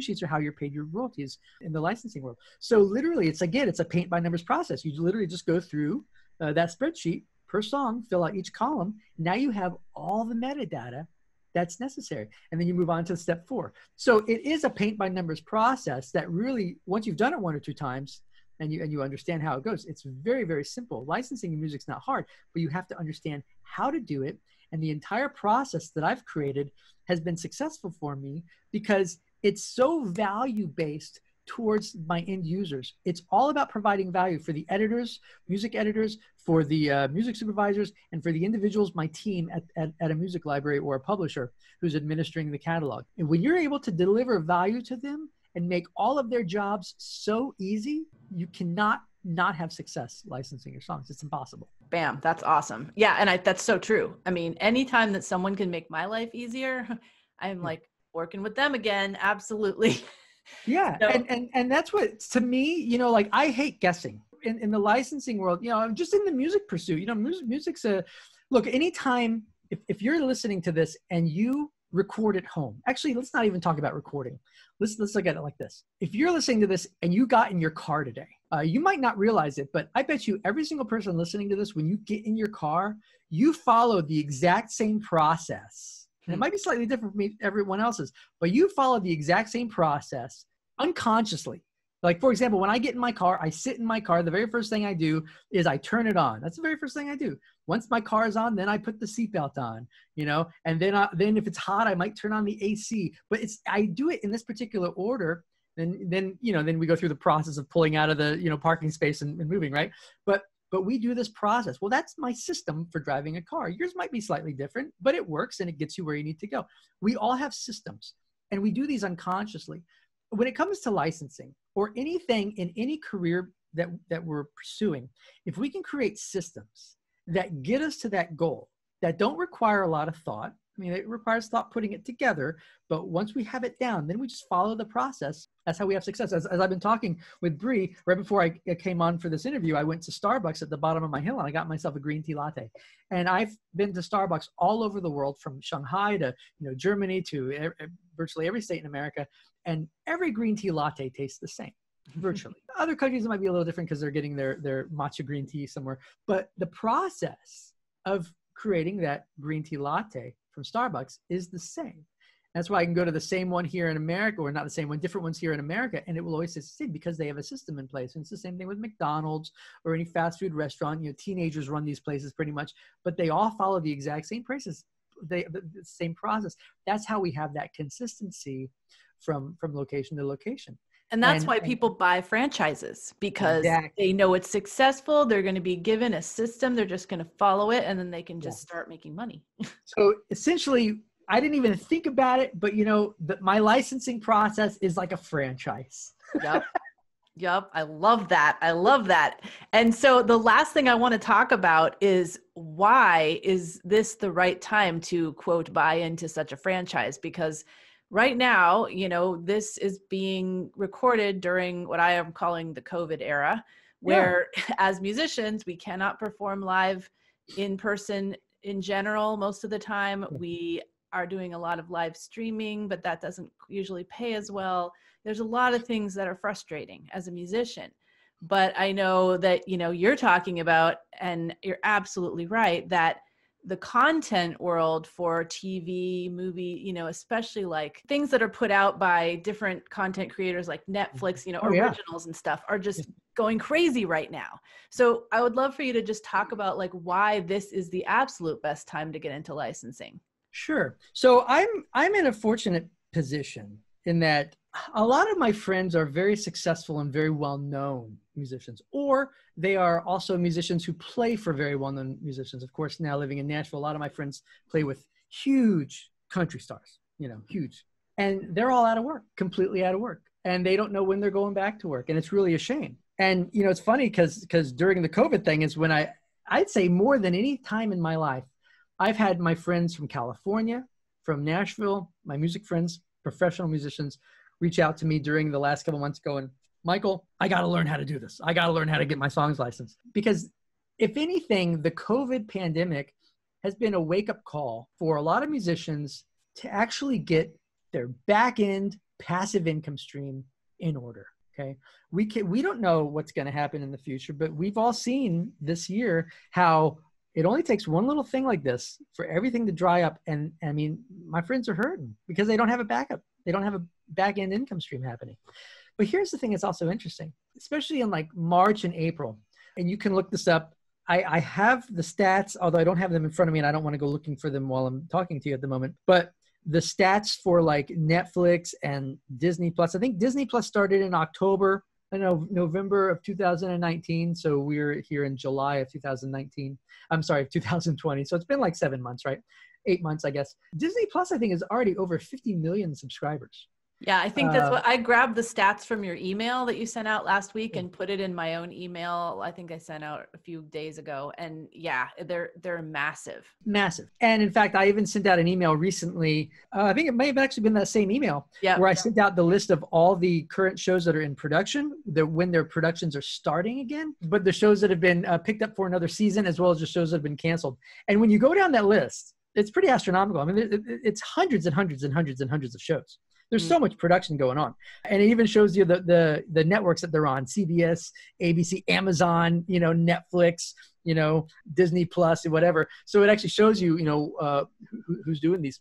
Sheets are how you're paid your royalties in the licensing world. So literally, it's again, it's a paint by numbers process. You literally just go through uh, that spreadsheet per song, fill out each column. Now you have all the metadata that's necessary. And then you move on to step four. So it is a paint by numbers process that really, once you've done it one or two times and you, and you understand how it goes, it's very, very simple. Licensing music's not hard, but you have to understand how to do it. And the entire process that I've created has been successful for me because it's so value based towards my end users. It's all about providing value for the editors, music editors, for the uh, music supervisors, and for the individuals, my team at, at, at a music library or a publisher who's administering the catalog. And when you're able to deliver value to them and make all of their jobs so easy, you cannot not have success licensing your songs. It's impossible. Bam, that's awesome. Yeah, and I, that's so true. I mean, anytime that someone can make my life easier, I'm like working with them again. Absolutely. yeah so, and, and and that's what to me you know like i hate guessing in, in the licensing world you know i'm just in the music pursuit you know music, music's a look anytime if, if you're listening to this and you record at home actually let's not even talk about recording let's let's look at it like this if you're listening to this and you got in your car today uh, you might not realize it but i bet you every single person listening to this when you get in your car you follow the exact same process and it hmm. might be slightly different from everyone else's, but you follow the exact same process unconsciously. Like, for example, when I get in my car, I sit in my car. The very first thing I do is I turn it on. That's the very first thing I do. Once my car is on, then I put the seatbelt on, you know, and then, I, then if it's hot, I might turn on the AC. But it's I do it in this particular order. And then, you know, then we go through the process of pulling out of the, you know, parking space and, and moving, right? But but we do this process. Well, that's my system for driving a car. Yours might be slightly different, but it works and it gets you where you need to go. We all have systems and we do these unconsciously. When it comes to licensing or anything in any career that, that we're pursuing, if we can create systems that get us to that goal that don't require a lot of thought, I mean, it requires thought putting it together, but once we have it down, then we just follow the process. That's how we have success. As, as I've been talking with Bree, right before I, I came on for this interview, I went to Starbucks at the bottom of my hill and I got myself a green tea latte. And I've been to Starbucks all over the world, from Shanghai to you know Germany to er, virtually every state in America, and every green tea latte tastes the same virtually. Other countries might be a little different because they're getting their their matcha green tea somewhere, but the process of creating that green tea latte from Starbucks is the same. That's why I can go to the same one here in America, or not the same one, different ones here in America, and it will always say the same because they have a system in place. And it's the same thing with McDonald's or any fast food restaurant. You know, teenagers run these places pretty much, but they all follow the exact same prices, they the, the same process. That's how we have that consistency from from location to location. And that's why people buy franchises because exactly. they know it's successful. They're going to be given a system. They're just going to follow it and then they can just yeah. start making money. so essentially, I didn't even think about it, but you know, the, my licensing process is like a franchise. Yep. Yep, I love that. I love that. And so the last thing I want to talk about is why is this the right time to quote buy into such a franchise because right now, you know, this is being recorded during what I am calling the COVID era, where yeah. as musicians, we cannot perform live in person in general most of the time. We are doing a lot of live streaming, but that doesn't usually pay as well. There's a lot of things that are frustrating as a musician. But I know that, you know, you're talking about, and you're absolutely right, that the content world for TV, movie, you know, especially like things that are put out by different content creators like mm-hmm. Netflix, you know, oh, originals yeah. and stuff are just going crazy right now. So I would love for you to just talk about like why this is the absolute best time to get into licensing. Sure. So I'm I'm in a fortunate position in that a lot of my friends are very successful and very well known musicians, or they are also musicians who play for very well known musicians. Of course, now living in Nashville, a lot of my friends play with huge country stars, you know, huge. And they're all out of work, completely out of work. And they don't know when they're going back to work. And it's really a shame. And, you know, it's funny because because during the COVID thing is when I, I'd say more than any time in my life, I've had my friends from California, from Nashville, my music friends, professional musicians, reach out to me during the last couple months going, Michael, I got to learn how to do this. I got to learn how to get my songs licensed. Because if anything, the COVID pandemic has been a wake up call for a lot of musicians to actually get their back end passive income stream in order. Okay. We can, we don't know what's going to happen in the future, but we've all seen this year how it only takes one little thing like this for everything to dry up. And I mean, my friends are hurting because they don't have a backup. They don't have a back end income stream happening. But here's the thing that's also interesting, especially in like March and April, and you can look this up. I, I have the stats, although I don't have them in front of me and I don't want to go looking for them while I'm talking to you at the moment. But the stats for like Netflix and Disney Plus, I think Disney Plus started in October, I know November of 2019. So we're here in July of 2019. I'm sorry, of 2020. So it's been like seven months, right? Eight months, I guess. Disney Plus, I think, is already over 50 million subscribers. Yeah, I think that's uh, what I grabbed the stats from your email that you sent out last week and put it in my own email. I think I sent out a few days ago and yeah, they're they're massive. Massive. And in fact, I even sent out an email recently. Uh, I think it may have actually been that same email yeah, where I sent out the list of all the current shows that are in production, that when their productions are starting again, but the shows that have been uh, picked up for another season as well as the shows that have been canceled. And when you go down that list, it's pretty astronomical. I mean, it's hundreds and hundreds and hundreds and hundreds of shows. There's so mm. much production going on, and it even shows you the the the networks that they're on: CBS, ABC, Amazon, you know, Netflix, you know, Disney Plus, whatever. So it actually shows you, you know, uh, who, who's doing these,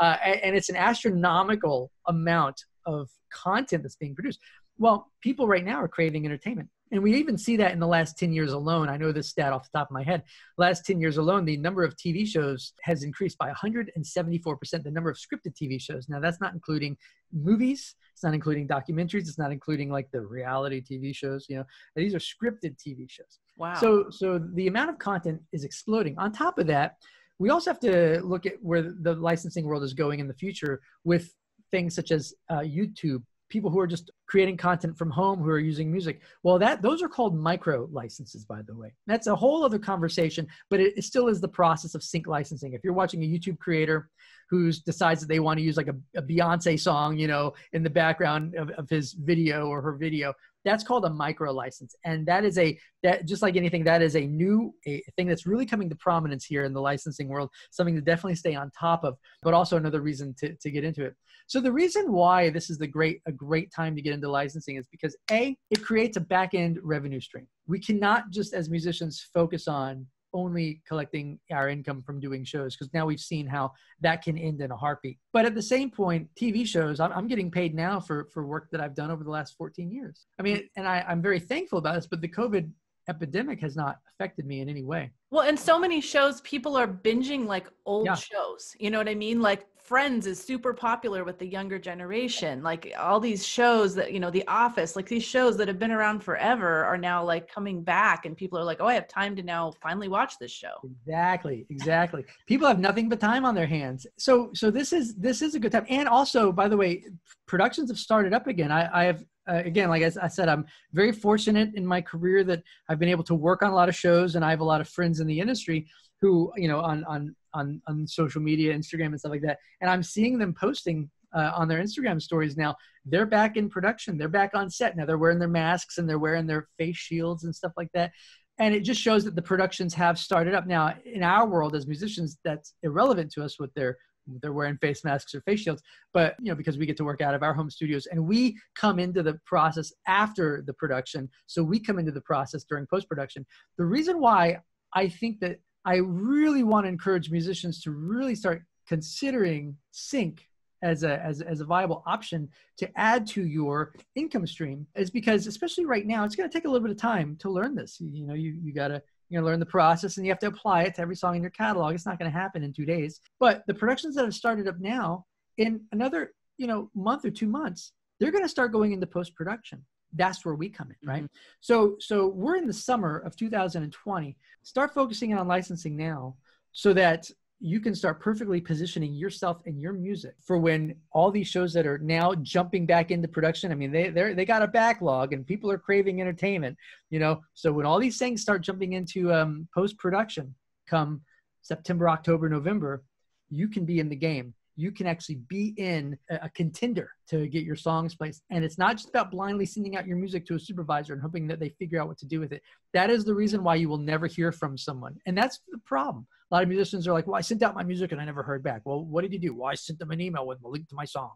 uh, and, and it's an astronomical amount of content that's being produced. Well, people right now are craving entertainment. And we even see that in the last 10 years alone. I know this stat off the top of my head. Last 10 years alone, the number of TV shows has increased by 174%, the number of scripted TV shows. Now, that's not including movies, it's not including documentaries, it's not including like the reality TV shows, you know. These are scripted TV shows. Wow. So so the amount of content is exploding. On top of that, we also have to look at where the licensing world is going in the future with things such as uh, YouTube people who are just creating content from home who are using music. Well that those are called micro licenses by the way. That's a whole other conversation but it, it still is the process of sync licensing. If you're watching a youtube creator who decides that they want to use like a, a beyonce song you know in the background of, of his video or her video that's called a micro license. And that is a that just like anything that is a new a thing that's really coming to prominence here in the licensing world something to definitely stay on top of but also another reason to, to get into it so the reason why this is the great a great time to get into licensing is because a it creates a back end revenue stream we cannot just as musicians focus on only collecting our income from doing shows because now we've seen how that can end in a heartbeat. But at the same point, TV shows, I'm, I'm, getting paid now for, for work that I've done over the last 14 years. I mean, and I, I'm very thankful about this, but the COVID epidemic has not affected me in any way. Well, and so many shows, people are binging like old yeah. shows. You know what I mean? Like Friends is super popular with the younger generation. Like all these shows that, you know, The Office, like these shows that have been around forever are now like coming back and people are like, oh, I have time to now finally watch this show. Exactly. Exactly. people have nothing but time on their hands. So, so this is, this is a good time. And also, by the way, productions have started up again. I, I have uh, again, like I, I, said, I'm very fortunate in my career that I've been able to work on a lot of shows, and I have a lot of friends in the industry who, you know, on on on on social media, Instagram, and stuff like that. And I'm seeing them posting uh, on their Instagram stories now. They're back in production. They're back on set now. They're wearing their masks and they're wearing their face shields and stuff like that. And it just shows that the productions have started up now. In our world as musicians, that's irrelevant to us with their they're wearing face masks or face shields but you know because we get to work out of our home studios and we come into the process after the production so we come into the process during post production the reason why i think that i really want to encourage musicians to really start considering sync as a, as, as a viable option to add to your income stream is because especially right now it's going to take a little bit of time to learn this. You know you, you got to you know learn the process and you have to apply it to every song in your catalog. It's not going to happen in two days. But the productions that have started up now in another you know month or two months they're going to start going into post production that's where we come in right mm-hmm. so so we're in the summer of 2020 start focusing on licensing now so that you can start perfectly positioning yourself and your music for when all these shows that are now jumping back into production. I mean, they they they got a backlog and people are craving entertainment, you know. So when all these things start jumping into um, post production, come September, October, November, you can be in the game. You can actually be in a contender to get your songs placed. And it's not just about blindly sending out your music to a supervisor and hoping that they figure out what to do with it. That is the reason why you will never hear from someone. And that's the problem a lot of musicians are like, well, I sent out my music and I never heard back. Well, what did you do? Well, I sent them an email with a link to my song.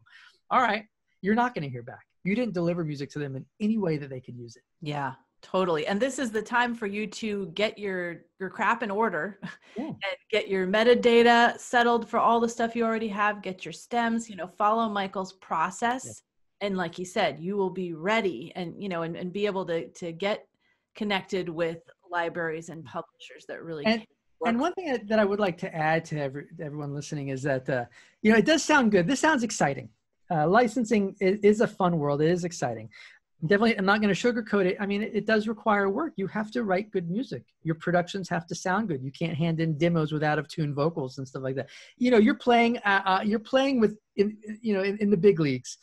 All right, you're not going to hear back. You didn't deliver music to them in any way that they could use it. Yeah, totally. And this is the time for you to get your your crap in order yeah. and get your metadata settled for all the stuff you already have. Get your stems. You know, follow Michael's process. Yeah. And like you said, you will be ready and you know and, and be able to to get connected with libraries and publishers that really and, and one thing that I would like to add to every, everyone listening is that, uh, you know, it does sound good. This sounds exciting. Uh, licensing is, is, a fun world. It is exciting. Definitely, I'm not going to sugarcoat it. I mean, it, it, does require work. You have to write good music. Your productions have to sound good. You can't hand in demos with out of tune vocals and stuff like that. You know, you're playing. Uh, uh you're playing with, in, you know, in, in the big leagues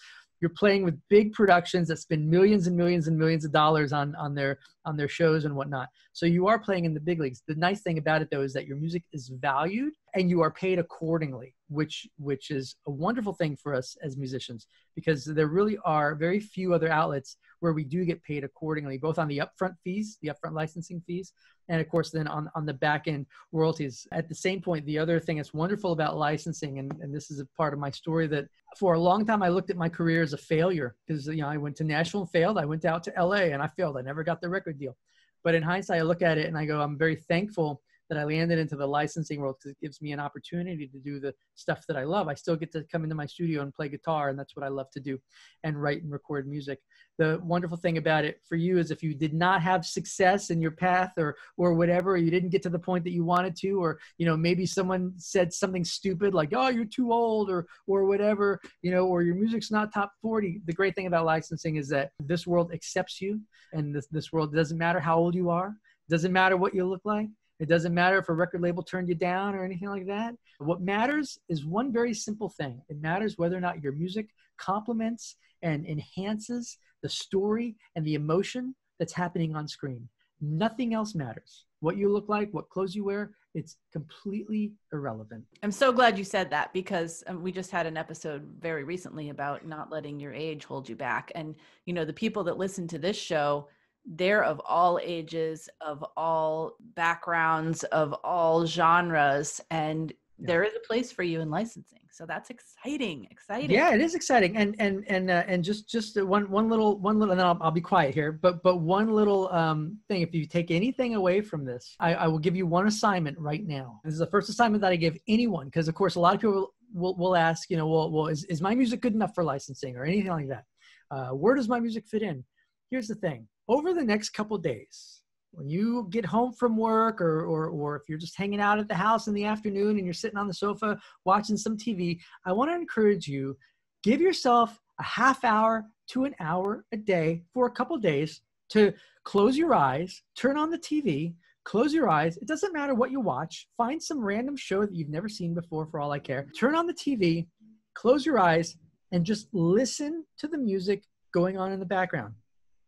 you're playing with big productions that spend millions and millions and millions of dollars on on their on their shows and whatnot so you are playing in the big leagues the nice thing about it though is that your music is valued and you are paid accordingly which which is a wonderful thing for us as musicians because there really are very few other outlets where we do get paid accordingly both on the upfront fees the upfront licensing fees and of course then on, on the back end royalties. At the same point the other thing that's wonderful about licensing and, and this is a part of my story that for a long time i looked at my career as a failure because you know i went to nashville and failed. I went out to la and i failed. I never got the record deal. But in hindsight i look at it and i go i'm very thankful that I landed into the licensing world because it gives me an opportunity to do the stuff that I love. I still get to come into my studio and play guitar, and that's what I love to do, and write and record music. The wonderful thing about it for you is if you did not have success in your path or or whatever, or you didn't get to the point that you wanted to, or you know maybe someone said something stupid like "Oh, you're too old" or or whatever, you know, or your music's not top 40. The great thing about licensing is that this world accepts you, and this this world doesn't matter how old you are, doesn't matter what you look like it doesn't matter if a record label turned you down or anything like that. What matters is one very simple thing. It matters whether or not your music complements and enhances the story and the emotion that's happening on screen. Nothing else matters. What you look like, what clothes you wear, it's completely irrelevant. I'm so glad you said that because um, we just had an episode very recently about not letting your age hold you back. And, you know, the people that listen to this show, they're of all ages, of all backgrounds, of all genres, and yeah. there is a place for you in licensing. So that's exciting, exciting. Yeah, it is exciting, and and and uh, and just just one one little one little, and then I'll, I'll be quiet here. But but one little um, thing, if you take anything away from this, I, I will give you one assignment right now. This is the first assignment that I give anyone, because of course a lot of people will will ask, you know, well, well, is is my music good enough for licensing or anything like that? Uh, where does my music fit in? Here's the thing over the next couple days, when you get home from work or, or, or if you're just hanging out at the house in the afternoon and you're sitting on the sofa watching some TV, I want to encourage you give yourself a half hour to an hour a day for a couple days to close your eyes, turn on the TV, close your eyes. It doesn't matter what you watch. Find some random show that you've never seen before for all I care. Turn on the TV, close your eyes, and just listen to the music going on in the background.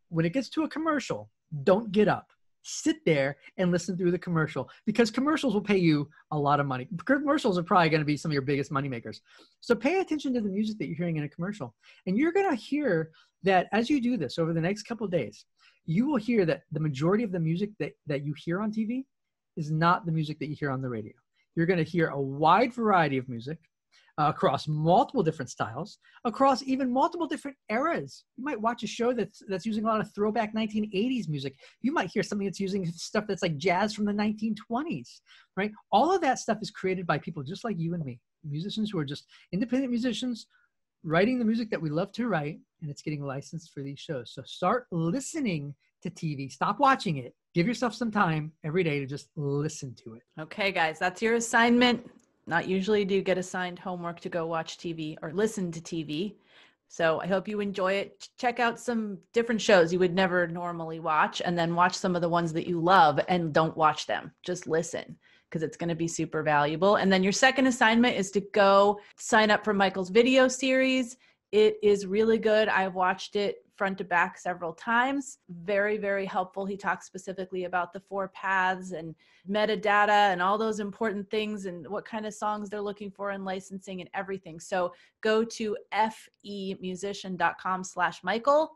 When it gets to a commercial, don't get up sit there and listen through the commercial because commercials will pay you a lot of money. Commercials are probably going to be some of your biggest money makers. So pay attention to the music that you're hearing in a commercial. And you're going to hear that as you do this over the next couple days, you will hear that the majority of the music that, that you hear on TV is not the music that you hear on the radio. You're going to hear a wide variety of music uh, across multiple different styles, across even multiple different eras. You might watch a show that's that's using a lot of throwback 1980s music. You might hear something that's using stuff that's like jazz from the 1920s, right? All of that stuff is created by people just like you and me, musicians who are just independent musicians writing the music that we love to write, and it's getting licensed for these shows. So start listening to TV. Stop watching it. Give yourself some time every day to just listen to it. Okay, guys, that's your assignment. Not usually do you get assigned homework to go watch TV or listen to TV. So I hope you enjoy it. Check out some different shows you would never normally watch and then watch some of the ones that you love and don't watch them. Just listen because it's going to be super valuable. And then your second assignment is to go sign up for Michael's video series. It is really good. I've watched it front to back several times. Very, very helpful. He talks specifically about the four paths and metadata and all those important things and what kind of songs they're looking for in licensing and everything. So go to femusician.com slash Michael,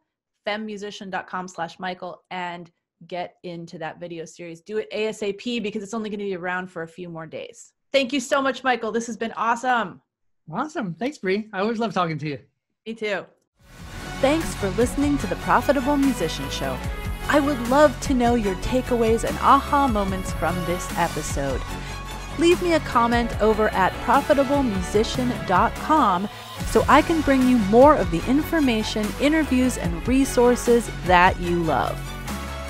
femusician.com slash Michael, and get into that video series. Do it ASAP because it's only going to be around for a few more days. Thank you so much, Michael. This has been awesome. Awesome. Thanks, Bree. I always love talking to you. Me too. Thanks for listening to the Profitable Musician Show. I would love to know your takeaways and aha moments from this episode. Leave me a comment over at profitablemusician.com so I can bring you more of the information, interviews, and resources that you love.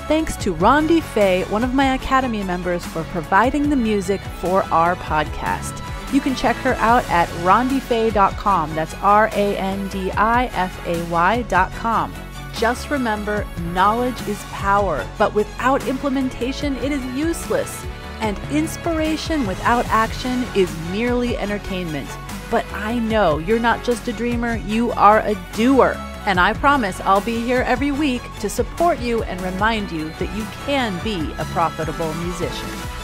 Thanks to Randi Fay, one of my Academy members, for providing the music for our podcast. You can check her out at randifay.com. That's R A N D I F A Y.com. Just remember, knowledge is power, but without implementation, it is useless. And inspiration without action is merely entertainment. But I know you're not just a dreamer, you are a doer. And I promise I'll be here every week to support you and remind you that you can be a profitable musician.